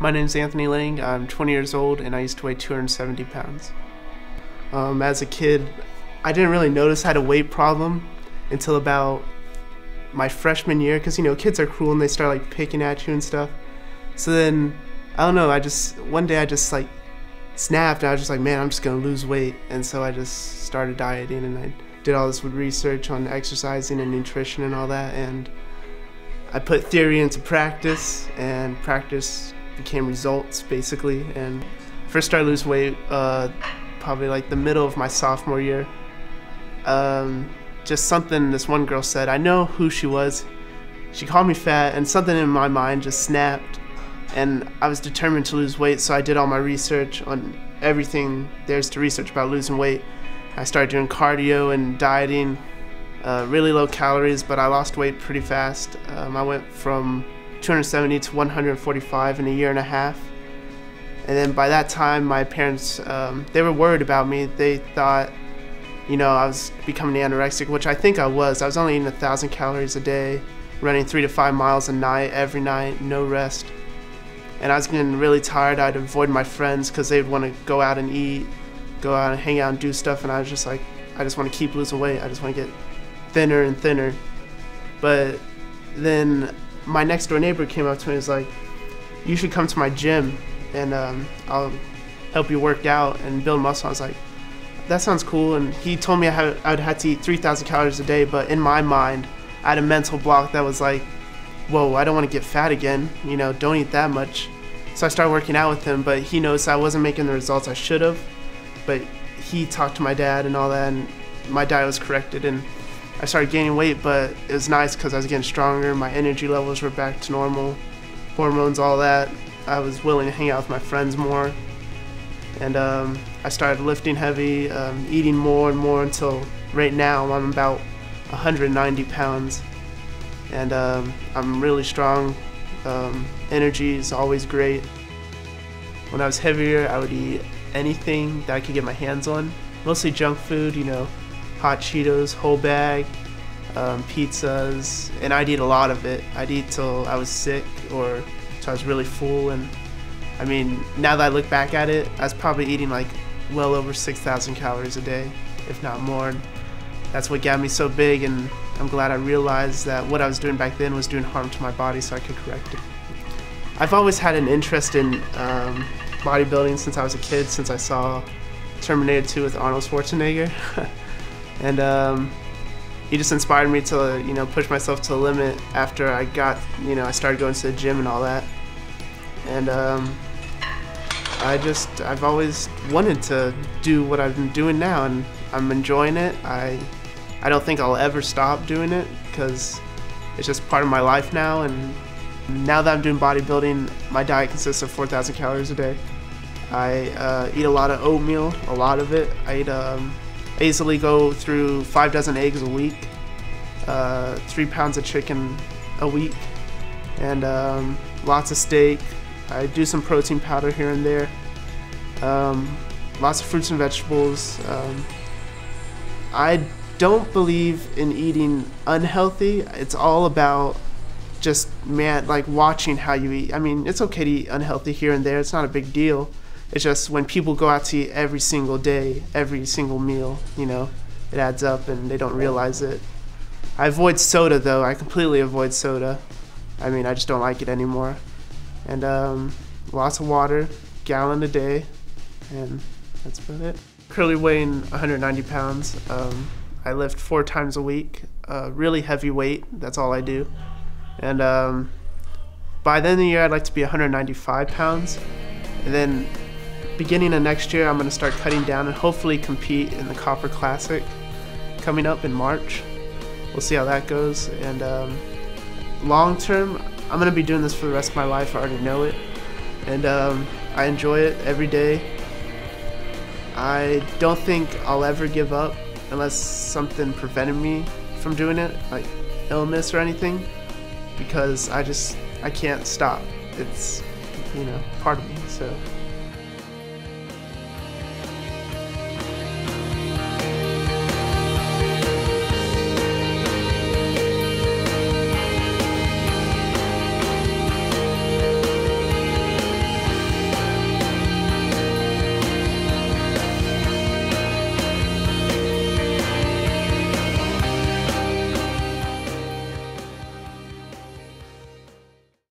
My name is Anthony Lang. I'm 20 years old and I used to weigh 270 pounds. Um, as a kid, I didn't really notice I had a weight problem until about my freshman year because you know kids are cruel and they start like picking at you and stuff. So then I don't know. I just one day I just like snapped. I was just like, man, I'm just gonna lose weight, and so I just started dieting and I did all this research on exercising and nutrition and all that, and I put theory into practice, and practice became results basically. And first started losing weight uh, probably like the middle of my sophomore year. Um, just something this one girl said. I know who she was. She called me fat, and something in my mind just snapped. And I was determined to lose weight, so I did all my research on everything there's to research about losing weight. I started doing cardio and dieting, uh, really low calories, but I lost weight pretty fast. Um, I went from 270 to 145 in a year and a half. And then by that time, my parents, um, they were worried about me. They thought you know, I was becoming anorexic, which I think I was. I was only eating a thousand calories a day, running three to five miles a night, every night, no rest. And I was getting really tired. I'd avoid my friends because they'd want to go out and eat, go out and hang out and do stuff. And I was just like, I just want to keep losing weight. I just want to get thinner and thinner. But then my next door neighbor came up to me and was like, You should come to my gym and um, I'll help you work out and build muscle. I was like, that sounds cool. And he told me I, had, I would have to eat 3,000 calories a day, but in my mind, I had a mental block that was like, whoa, I don't want to get fat again. You know, don't eat that much. So I started working out with him, but he noticed I wasn't making the results I should have. But he talked to my dad and all that, and my diet was corrected, and I started gaining weight. But it was nice because I was getting stronger. My energy levels were back to normal, hormones, all that. I was willing to hang out with my friends more and um, I started lifting heavy, um, eating more and more until right now I'm about 190 pounds, and um, I'm really strong. Um, energy is always great. When I was heavier, I would eat anything that I could get my hands on, mostly junk food, you know, hot Cheetos, whole bag, um, pizzas, and I'd eat a lot of it. I'd eat till I was sick or till I was really full and I mean, now that I look back at it, I was probably eating like well over 6,000 calories a day, if not more. That's what got me so big, and I'm glad I realized that what I was doing back then was doing harm to my body, so I could correct it. I've always had an interest in um, bodybuilding since I was a kid, since I saw Terminator 2 with Arnold Schwarzenegger. and um, he just inspired me to, you know, push myself to the limit after I got, you know, I started going to the gym and all that. And um, I just I've always wanted to do what I've been doing now, and I'm enjoying it. I I don't think I'll ever stop doing it because it's just part of my life now. And now that I'm doing bodybuilding, my diet consists of 4,000 calories a day. I uh, eat a lot of oatmeal, a lot of it. I eat um, easily go through five dozen eggs a week, uh, three pounds of chicken a week, and um, lots of steak, I do some protein powder here and there. Um, lots of fruits and vegetables. Um, I don't believe in eating unhealthy. It's all about just man like watching how you eat. I mean, it's okay to eat unhealthy here and there. It's not a big deal. It's just when people go out to eat every single day, every single meal, you know, it adds up and they don't realize it. I avoid soda though. I completely avoid soda. I mean, I just don't like it anymore and um, lots of water, gallon a day, and that's about it. Currently weighing 190 pounds. Um, I lift four times a week, uh, really heavy weight. That's all I do, and um, by the end of the year, I'd like to be 195 pounds, and then beginning of next year, I'm going to start cutting down and hopefully compete in the Copper Classic coming up in March. We'll see how that goes, and um, long term, I'm gonna be doing this for the rest of my life. I already know it, and um, I enjoy it every day. I don't think I'll ever give up unless something prevented me from doing it, like illness or anything, because I just I can't stop. It's you know part of me. So.